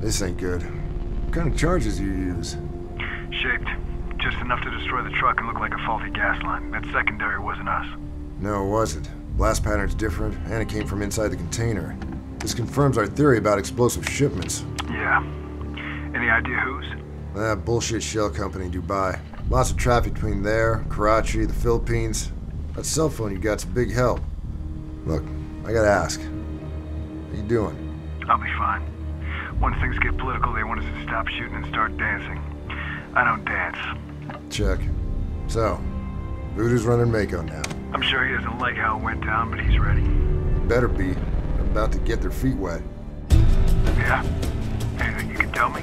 This ain't good. What kind of charges do you use? Shaped. Just enough to destroy the truck and look like a faulty gas line. That secondary wasn't us. No, it wasn't. Blast pattern's different, and it came from inside the container. This confirms our theory about explosive shipments. Yeah. Any idea whose? That bullshit shell company in Dubai. Lots of traffic between there, Karachi, the Philippines. That cell phone you got's a big help. Look, I gotta ask. How you doing? I'll be fine. Once things get political, they want us to stop shooting and start dancing. I don't dance. Check. So, Voodoo's running Mako now. I'm sure he doesn't like how it went down, but he's ready. Better be. They're about to get their feet wet. Yeah? Anything you can tell me?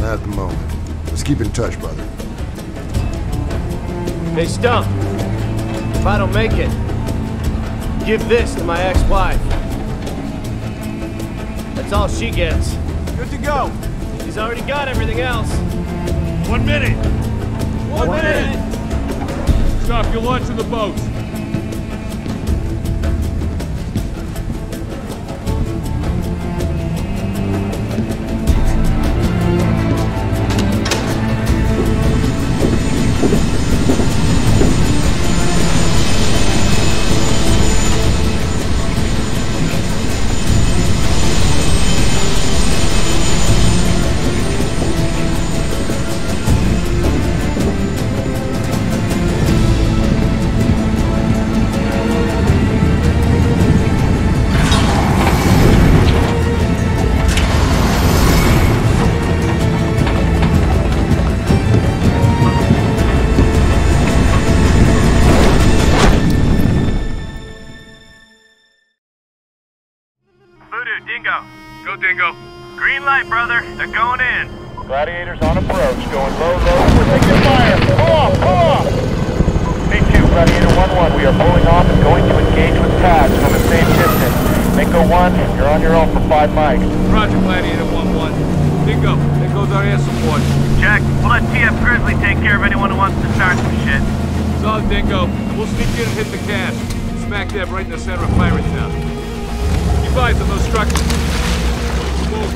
Not at the moment. Let's keep in touch, brother. Hey, Stump. If I don't make it, give this to my ex-wife. That's all she gets. Good to go. He's already got everything else. One minute. One, minute. Stop your lunch in the boats. Dingo. Go, Dingo. Green light, brother. They're going in. Gladiators on approach, going low, low, we're taking fire! Pull off, pull off! C2, Gladiator 1-1, we are pulling off and going to engage with tags from the same distance. Mako 1, you're on your own for 5 mics. Roger, Gladiator 1-1. Dingo, there goes our air support. Jack, we'll let TF Grizzly take care of anyone who wants to start some shit. Solid, Dingo. We'll sneak in and hit the cache. Smack dab right in the center of Pirate Town. Keep eyes on those structures. Move.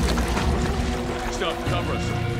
Stop, cover us.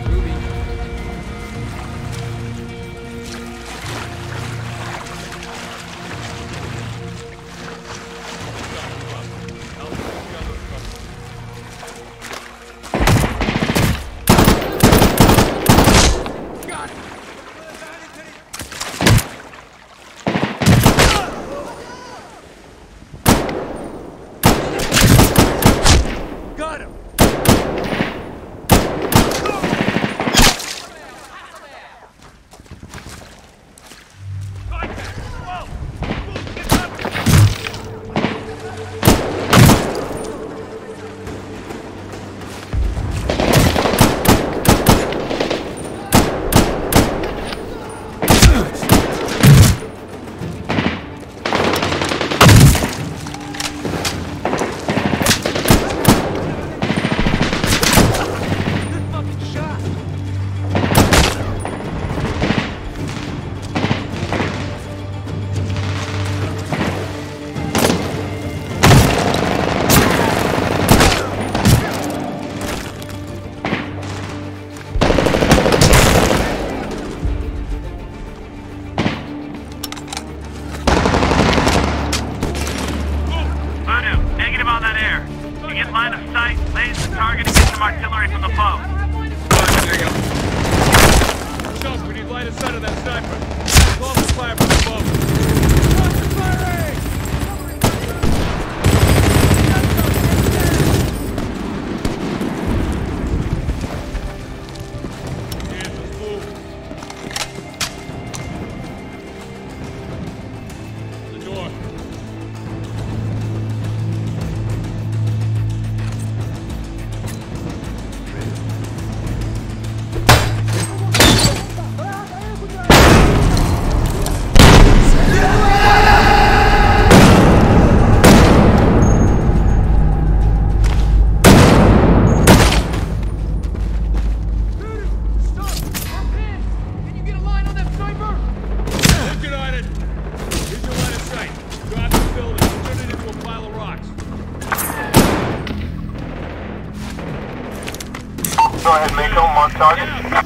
Mako. Mark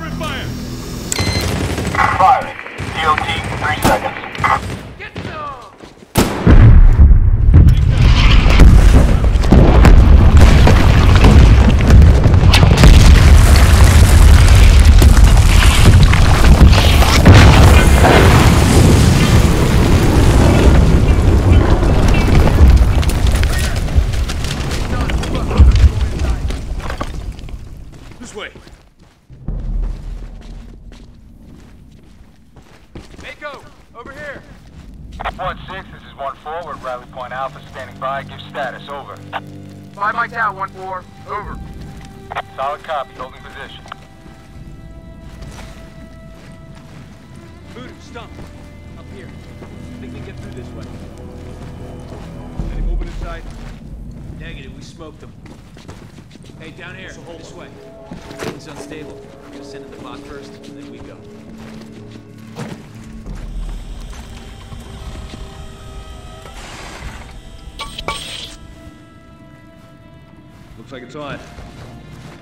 Solid copy, holding position. Voodoo, stop. Up here. I think we get through this way. Any movement inside? Negative, we smoked them. Hey, down here, this way. Everything's unstable. We're send in the bot first, and then we go. Looks like it's on.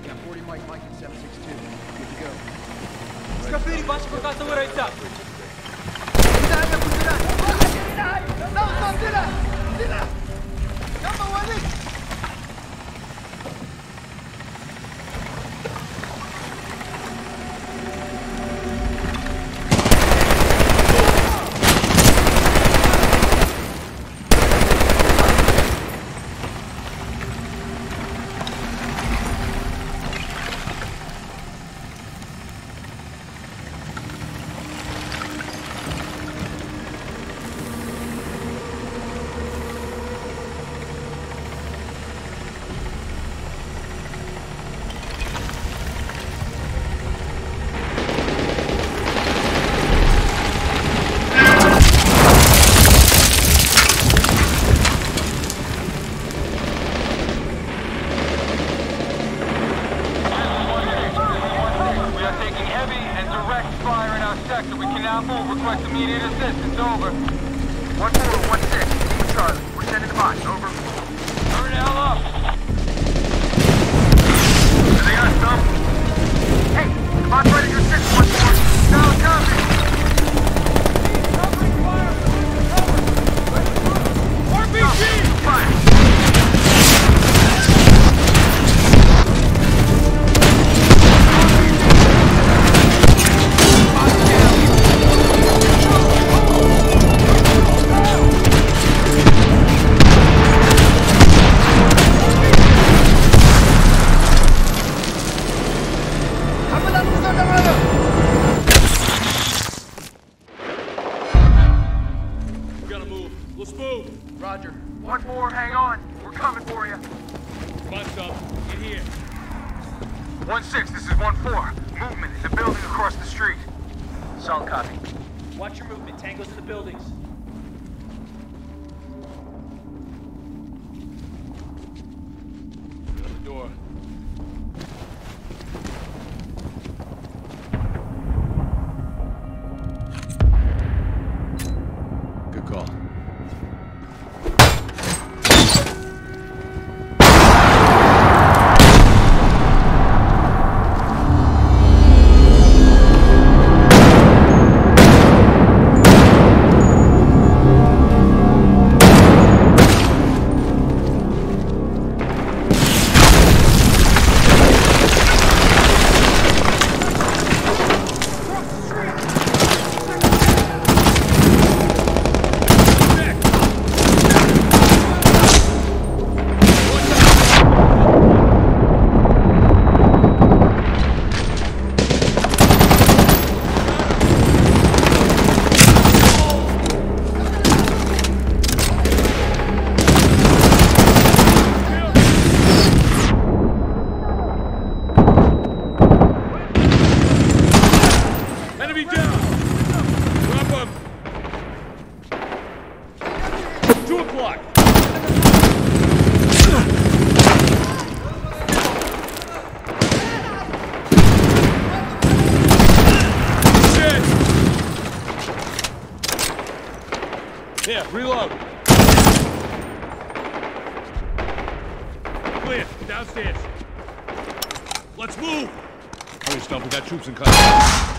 Got 40 mic, mic, and 762. Good to go. Скафири, бачи кога се урајца. We Cannot move. Request immediate assistance. Over. 1-4, 1-6. Team Charlie. We're sending the bot. Over. 1-4, hang on. We're coming for you. Bust up. In here. 1-6, this is 1-4. Movement in the building across the street. Solid copy. Watch your movement. Tangos in the buildings. Two! Shit! Here, reload! Clear, downstairs. Let's move! Hurry, Stump, we got troops in contact.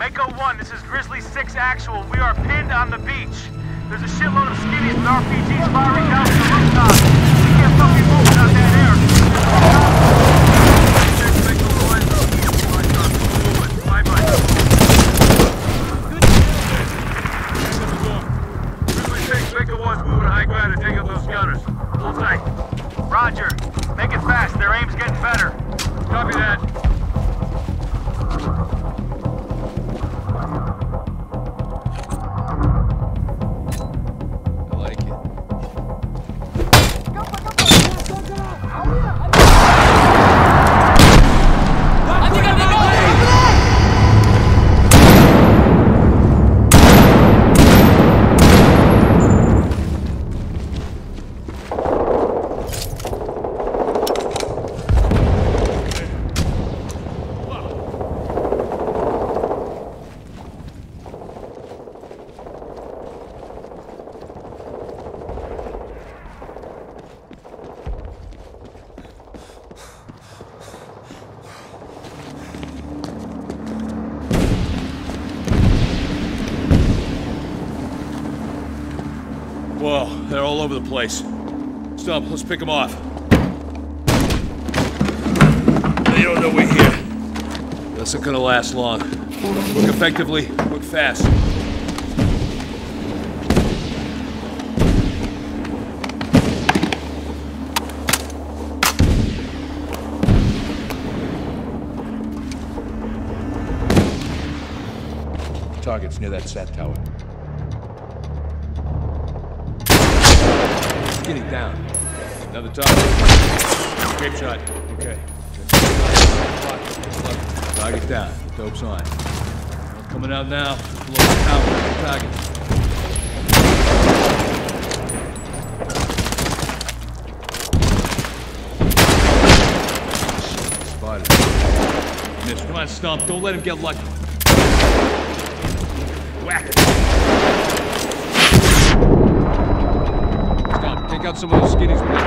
Mako 1, this is Grizzly 6 Actual. We are pinned on the beach. There's a shitload of skinnies with RPGs firing down from the rooftop. We can't fucking move without that over the place. Stump, let's pick them off. They don't know we're here. This isn't gonna last long. Look effectively, look fast. Target's near that sat tower. Skinny down. Another target. Grape shot. Okay. Target down. Dope's on. Coming out now. Below the tower. Target. Spotted. Miss. Come on, Stump. Don't let him get lucky. Whack it. Stump, take out some of those skinnies. with you.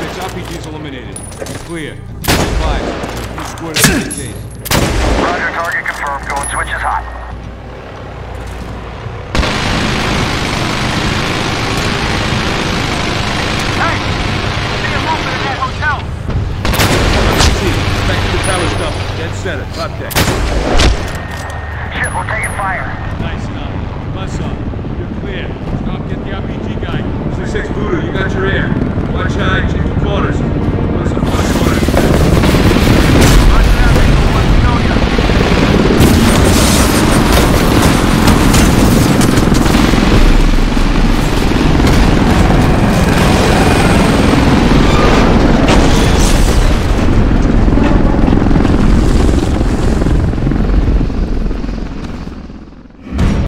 Six RPGs eliminated. Clear. Five. Two squared in case. Roger, target confirmed. Going switch is hot. Hey! See a movement in that hotel! Back to the tower, Stump. Dead center. Top deck ship, we're taking fire. Nice enough.